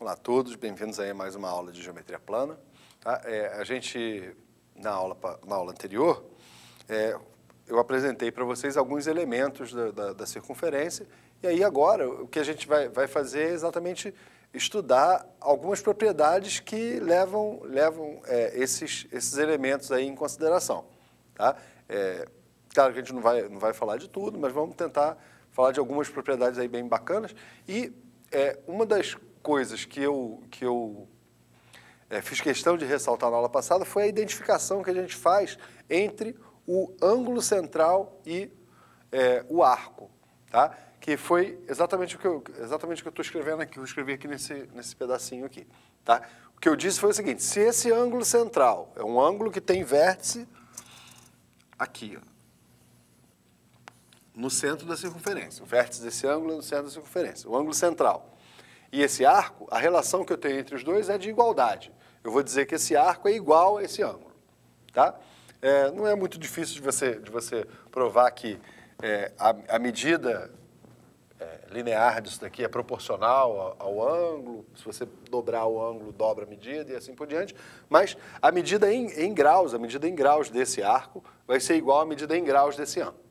Olá a todos, bem-vindos a mais uma aula de geometria plana. Tá? É, a gente, na aula, na aula anterior, é, eu apresentei para vocês alguns elementos da, da, da, circunferência, e aí agora o que a gente vai, vai fazer é exatamente estudar algumas propriedades que levam, levam é, esses, esses elementos aí em consideração. Tá? É, claro que a gente não vai, não vai falar de tudo, mas vamos tentar falar de algumas propriedades aí bem bacanas, e é, uma das coisas que eu, que eu é, fiz questão de ressaltar na aula passada foi a identificação que a gente faz entre o ângulo central e é, o arco, tá? que foi exatamente o que eu exatamente o que eu estou escrevendo aqui, eu escrevi aqui nesse, nesse pedacinho aqui. Tá? O que eu disse foi o seguinte, se esse ângulo central é um ângulo que tem vértice aqui, ó, no centro da circunferência, o vértice desse ângulo é no centro da circunferência, o ângulo central e esse arco, a relação que eu tenho entre os dois é de igualdade. Eu vou dizer que esse arco é igual a esse ângulo. Tá? É, não é muito difícil de você, de você provar que é, a, a, medida é, linear disso daqui é proporcional ao, ao, ângulo. Se você dobrar o ângulo, dobra a medida e assim por diante. Mas a medida em, em graus, a medida em graus desse arco vai ser igual à medida em graus desse ângulo.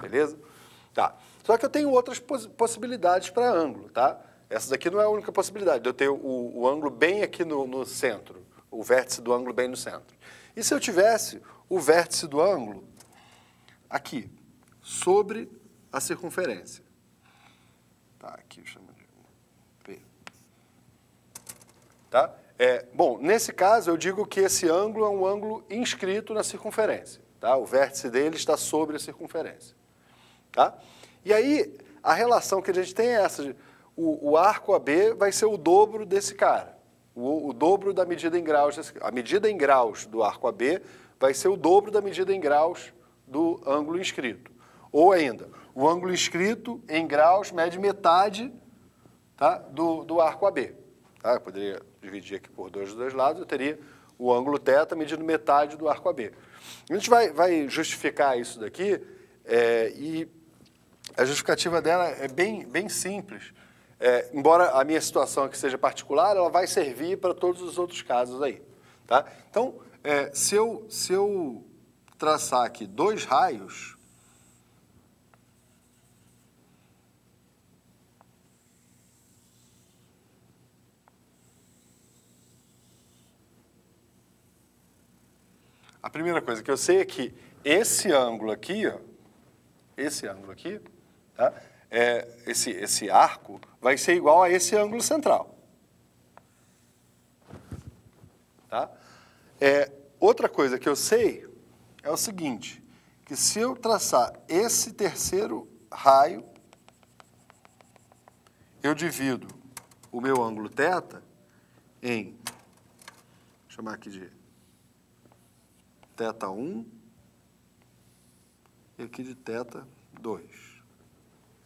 Beleza? Tá. Só que eu tenho outras poss possibilidades para ângulo, tá? Essa daqui não é a única possibilidade, eu ter o, o ângulo bem aqui no, no, centro, o vértice do ângulo bem no centro. E se eu tivesse o vértice do ângulo aqui, sobre a circunferência? Tá, aqui eu chamo de P. Tá? É, bom, nesse caso eu digo que esse ângulo é um ângulo inscrito na circunferência. Tá? O vértice dele está sobre a circunferência. Tá? E aí, a relação que a gente tem é essa, de, o, o arco AB vai ser o dobro desse cara. O, o, dobro da medida em graus. A medida em graus do arco AB vai ser o dobro da medida em graus do ângulo inscrito. Ou ainda, o ângulo inscrito em graus mede metade tá, do, do arco AB. Tá? Eu poderia dividir aqui por dois dos dois lados, eu teria o ângulo θ medindo metade do arco AB. A gente vai, vai justificar isso daqui é, e a justificativa dela é bem, bem simples. É, embora a minha situação aqui seja particular, ela vai servir para todos os outros casos aí. Tá? Então, é, se, eu, se eu traçar aqui dois raios, a primeira coisa que eu sei é que esse ângulo aqui, ó, esse ângulo aqui, tá? é, esse, esse arco vai ser igual a esse ângulo central. Tá? É, outra coisa que eu sei é o seguinte, que se eu traçar esse terceiro raio, eu divido o meu ângulo θ em, vou chamar aqui de θ1 e aqui de θ2.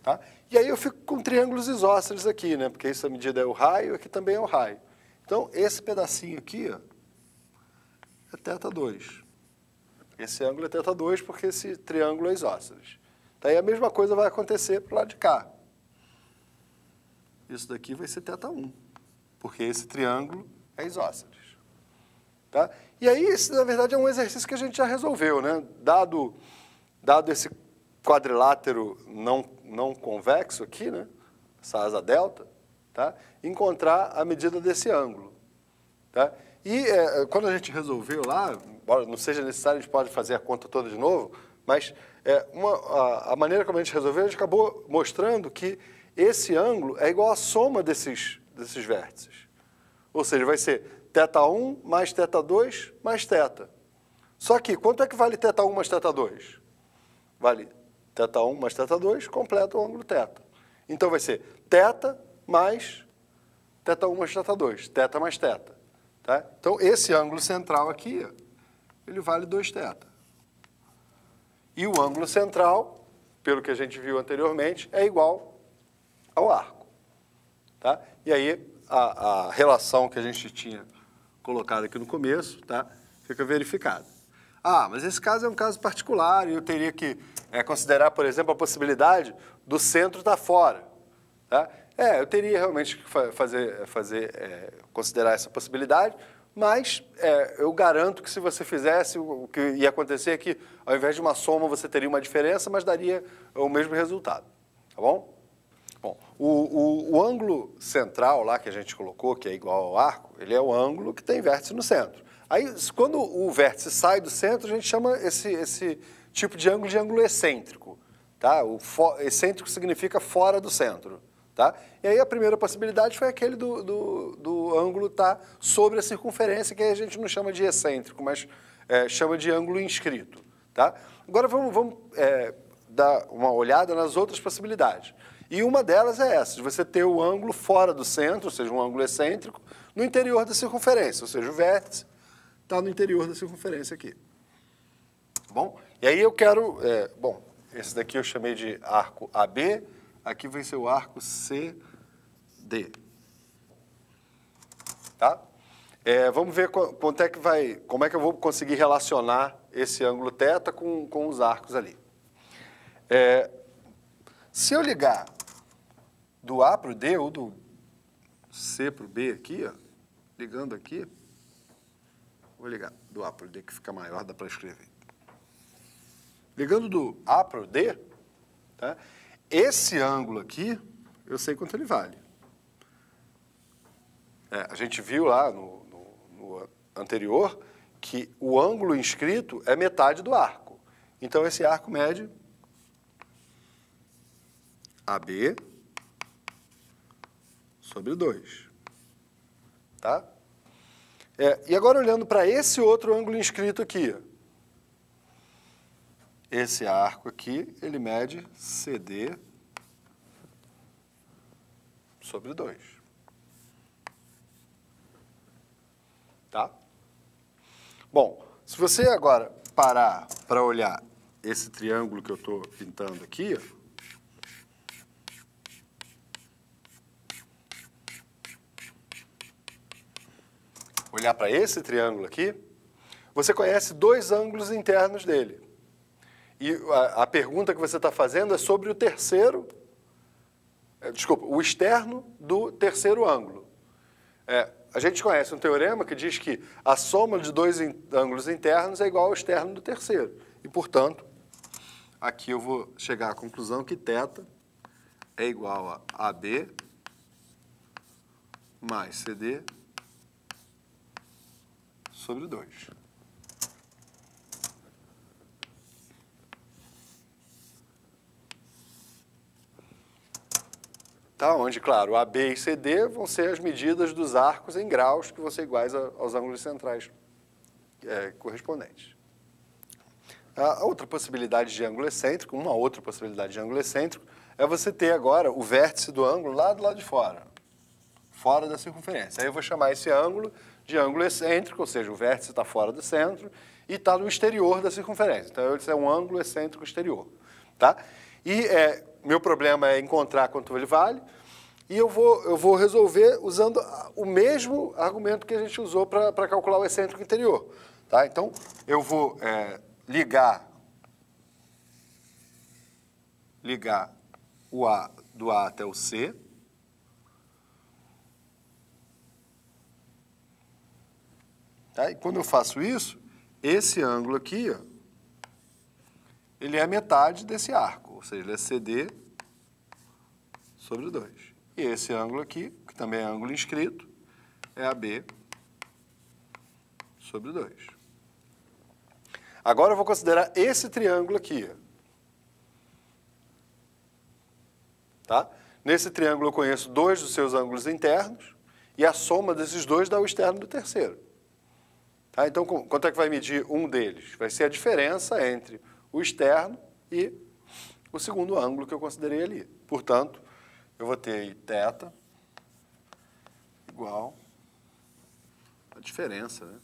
Tá? E aí eu fico com triângulos isósceles aqui, né? porque essa medida é o raio, aqui também é o raio. Então, esse pedacinho aqui ó, é θ2. Esse ângulo é θ2 porque esse triângulo é isósceles. Daí a mesma coisa vai acontecer para o lado de cá. Isso daqui vai ser θ1, porque esse triângulo é isósceles. Tá? E aí, esse, na verdade, é um exercício que a gente já resolveu. Né? Dado, dado esse quadrilátero não, não convexo aqui, né? essa asa delta, tá? encontrar a medida desse ângulo. Tá? E é, quando a gente resolveu lá, embora não seja necessário, a gente pode fazer a conta toda de novo, mas é, uma, a, a, maneira como a gente resolveu, a gente acabou mostrando que esse ângulo é igual à soma desses, desses vértices. Ou seja, vai ser θ1 mais θ2 mais θ. Só que quanto é que vale θ1 mais θ2? Vale θ1 mais θ2 completa o ângulo θ. Então vai ser θ mais θ1 mais θ2, θ mais θ. Tá? Então esse ângulo central aqui, ele vale 2θ. E o ângulo central, pelo que a gente viu anteriormente, é igual ao arco. Tá? E aí a, a relação que a gente tinha colocado aqui no começo tá? fica verificada. Ah, mas esse caso é um caso particular e eu teria que é, considerar, por exemplo, a possibilidade do centro estar fora. Tá? É, eu teria realmente que fazer, fazer é, considerar essa possibilidade, mas é, eu garanto que se você fizesse, o que ia acontecer é que, ao invés de uma soma, você teria uma diferença, mas daria o mesmo resultado. Tá bom? Bom, o, o, o ângulo central lá que a gente colocou, que é igual ao arco, ele é o ângulo que tem vértice no centro. Aí, quando o vértice sai do centro, a gente chama esse, esse tipo de ângulo de ângulo excêntrico. Tá? O excêntrico significa fora do centro. Tá? E aí a primeira possibilidade foi aquele do, do, do ângulo estar tá sobre a circunferência, que a gente não chama de excêntrico, mas é, chama de ângulo inscrito. Tá? Agora vamos, vamos é, dar uma olhada nas outras possibilidades. E uma delas é essa, de você ter o ângulo fora do centro, ou seja, um ângulo excêntrico, no interior da circunferência, ou seja, o vértice está no interior da circunferência aqui. Tá bom? E aí eu quero, é, bom, esse daqui eu chamei de arco AB, aqui vai ser o arco CD. Tá? É, vamos ver quanto é que vai, como é que eu vou conseguir relacionar esse ângulo θ com, com os arcos ali. É, se eu ligar do A para o D ou do C para o B aqui, ó, ligando aqui, vou ligar do A para o D que fica maior, dá para escrever. Ligando do A para o D, tá? Esse ângulo aqui, eu sei quanto ele vale. É, a gente viu lá no, no, no anterior que o ângulo inscrito é metade do arco. Então, esse arco mede AB sobre 2. Tá? É, e agora olhando para esse outro ângulo inscrito aqui. Esse arco aqui, ele mede CD sobre 2. Tá? Bom, se você agora parar para olhar esse triângulo que eu estou pintando aqui, olhar para esse triângulo aqui, você conhece dois ângulos internos dele. E a, a pergunta que você está fazendo é sobre o terceiro, é, desculpa, o externo do terceiro ângulo. É, a gente conhece um teorema que diz que a soma de dois in, ângulos internos é igual ao externo do terceiro. E, portanto, aqui eu vou chegar à conclusão que θ é igual a AB mais CD sobre 2. Tá? Onde, claro, AB e CD vão ser as medidas dos arcos em graus que vão ser iguais aos ângulos centrais é, correspondentes. A outra possibilidade de ângulo excêntrico, uma outra possibilidade de ângulo excêntrico, é você ter agora o vértice do ângulo lá do lado de fora, fora da circunferência. Aí eu vou chamar esse ângulo de ângulo excêntrico, ou seja, o vértice está fora do centro e está no exterior da circunferência. Então, esse é um ângulo excêntrico exterior. Tá? E é, meu problema é encontrar quanto ele vale, e eu vou, eu vou resolver usando o mesmo argumento que a gente usou para calcular o excêntrico interior. Tá? Então, eu vou é, ligar, ligar o A do A até o C, Tá? E quando eu faço isso, esse ângulo aqui, ó, ele é metade desse arco, ou seja, ele é CD sobre 2. E esse ângulo aqui, que também é ângulo inscrito, é AB sobre 2. Agora eu vou considerar esse triângulo aqui. Tá? Nesse triângulo eu conheço dois dos seus ângulos internos e a soma desses dois dá o externo do terceiro. Tá? Então, quanto é que vai medir um deles? Vai ser a diferença entre o externo e o segundo ângulo que eu considerei ali. Portanto, eu vou ter θ igual a diferença, né?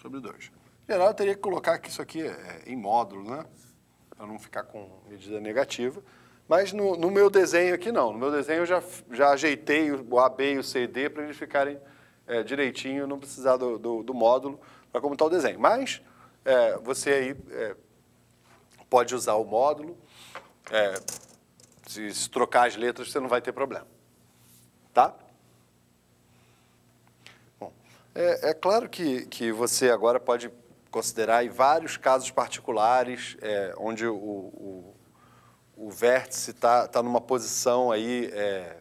Sobre 2. Em geral, eu teria que colocar que isso aqui é em módulo, né? Para não ficar com medida negativa. Mas no, no, meu desenho aqui não. No meu desenho eu já, já ajeitei o AB e o CD para eles ficarem é, direitinho, não precisar do, do, do módulo para como está o desenho. Mas é, você aí é, pode usar o módulo. É, se, se trocar as letras, você não vai ter problema. Tá? Bom, é, é claro que, que você agora pode considerar vários casos particulares é, onde o, o, o vértice está tá numa posição aí é,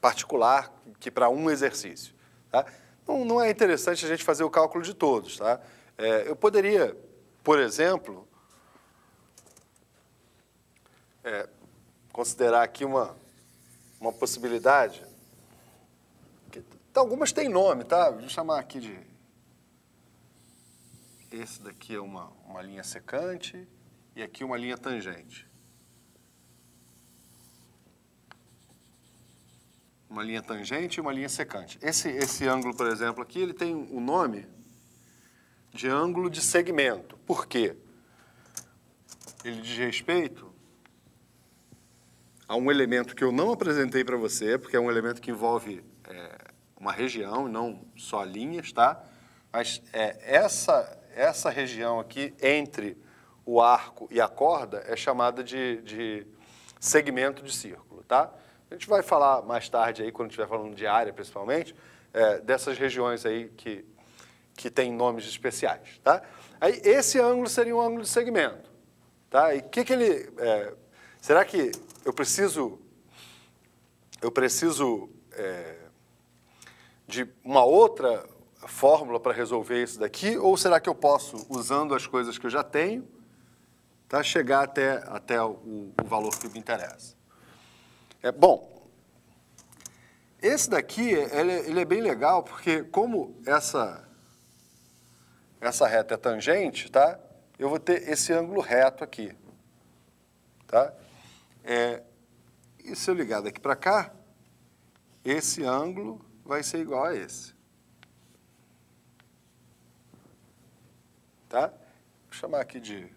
particular que para um exercício. Tá? Não, não é interessante a gente fazer o cálculo de todos. Tá? É, eu poderia, por exemplo, é, considerar aqui uma, uma possibilidade. Que, algumas têm nome, tá? Vou chamar aqui de esse daqui é uma, uma linha secante e aqui uma linha tangente. Uma linha tangente e uma linha secante. Esse, esse ângulo, por exemplo, aqui, ele tem o nome de ângulo de segmento. Por quê? Ele diz respeito a um elemento que eu não apresentei para você, porque é um elemento que envolve é, uma região, não só linhas, tá? Mas é, essa, essa região aqui entre o arco e a corda é chamada de, de segmento de círculo, tá? A gente vai falar mais tarde aí, quando estiver falando de área principalmente, é, dessas regiões aí que, que têm nomes especiais, tá? Aí esse ângulo seria um ângulo de segmento, tá? E o que que ele... É, será que eu preciso... Eu preciso é, de uma outra fórmula para resolver isso daqui, ou será que eu posso, usando as coisas que eu já tenho, tá, chegar até, até o, o valor que me interessa? É, bom, esse daqui ele, ele é bem legal, porque como essa, essa reta é tangente, tá, eu vou ter esse ângulo reto aqui. Tá? É, e se eu ligar daqui para cá, esse ângulo vai ser igual a esse. Tá? Vou chamar aqui de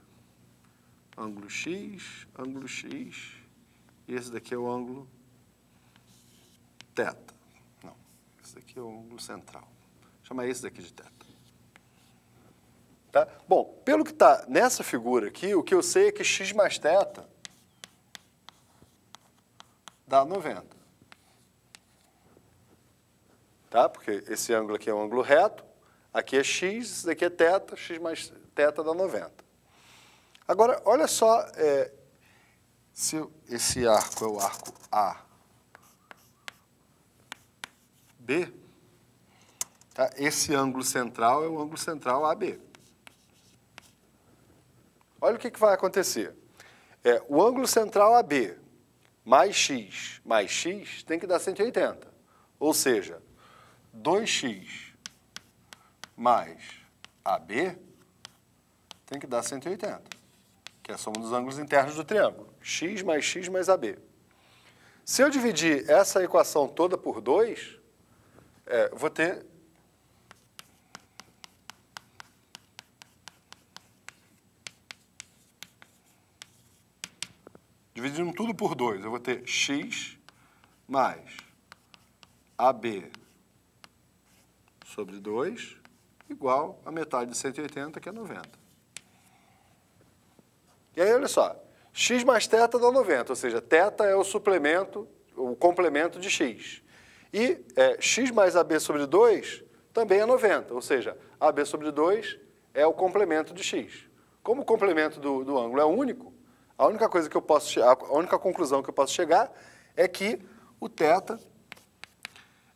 ângulo x, ângulo x, e esse daqui é o ângulo θ. Não, esse daqui é o ângulo central. Vou chamar esse daqui de θ. Tá? Bom, pelo que está nessa figura aqui, o que eu sei é que x mais θ dá 90. Tá? Porque esse ângulo aqui é um ângulo reto, Aqui é x, isso daqui é θ, x mais θ dá 90. Agora, olha só, é, se esse arco é o arco A, B, tá? esse ângulo central é o ângulo central AB. Olha o que, que vai acontecer. É, o ângulo central AB mais x mais x tem que dar 180. Ou seja, 2x mais AB tem que dar 180, que é a soma dos ângulos internos do triângulo. x mais x mais AB. Se eu dividir essa equação toda por 2, é, vou ter... Dividindo tudo por 2, eu vou ter x mais AB sobre 2 igual a metade de 180, que é 90. E aí, olha só, x mais teta dá 90, ou seja, teta é o suplemento, o complemento de x. E é, x mais AB sobre 2 também é 90, ou seja, AB sobre 2 é o complemento de x. Como o complemento do, do ângulo é único, a única coisa que eu posso, a única conclusão que eu posso chegar é que o teta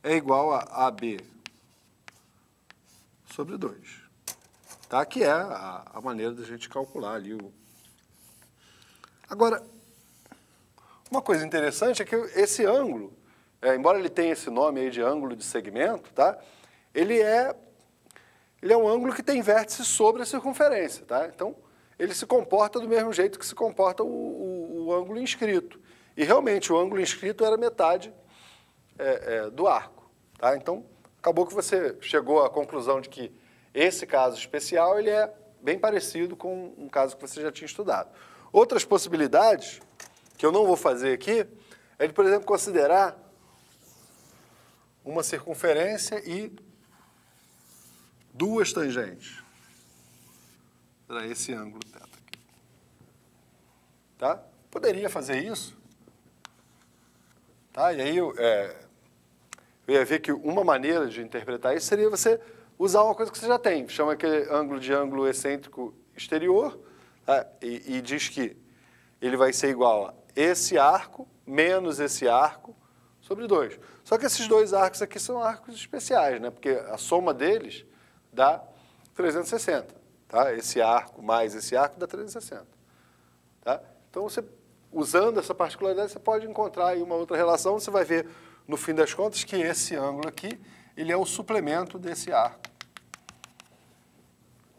é igual a AB sobre 2, tá? que é a, a maneira da gente calcular ali o, Agora, uma coisa interessante é que esse ângulo, é, embora ele tenha esse nome aí de ângulo de segmento, tá? ele, é, ele é um ângulo que tem vértice sobre a circunferência. Tá? Então, ele se comporta do mesmo jeito que se comporta o, o, o ângulo inscrito. E realmente o ângulo inscrito era metade é, é, do arco. Tá? Então, acabou que você chegou à conclusão de que esse caso especial ele é bem parecido com um caso que você já tinha estudado. Outras possibilidades, que eu não vou fazer aqui, é de, por exemplo, considerar uma circunferência e duas tangentes. Era esse ângulo θ aqui. Tá? Poderia fazer isso. Tá? E aí é, eu ia ver que uma maneira de interpretar isso seria você usar uma coisa que você já tem. Chama aquele ângulo de ângulo excêntrico exterior tá? e, e diz que ele vai ser igual a esse arco menos esse arco sobre 2. Só que esses dois arcos aqui são arcos especiais, né? porque a soma deles dá 360. Tá? Esse arco mais esse arco dá 360. Tá? Então, você, usando essa particularidade, você pode encontrar aí uma outra relação. Você vai ver, no fim das contas, que esse ângulo aqui ele é o suplemento desse arco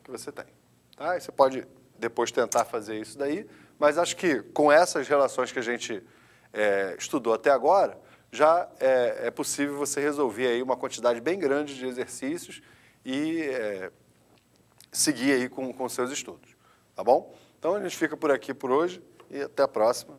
que você tem. Tá? E você pode depois tentar fazer isso daí, mas acho que com essas relações que a gente é, estudou até agora, já é, é, possível você resolver aí uma quantidade bem grande de exercícios e é, seguir aí com, com seus estudos, tá bom? Então a gente fica por aqui por hoje e até a próxima.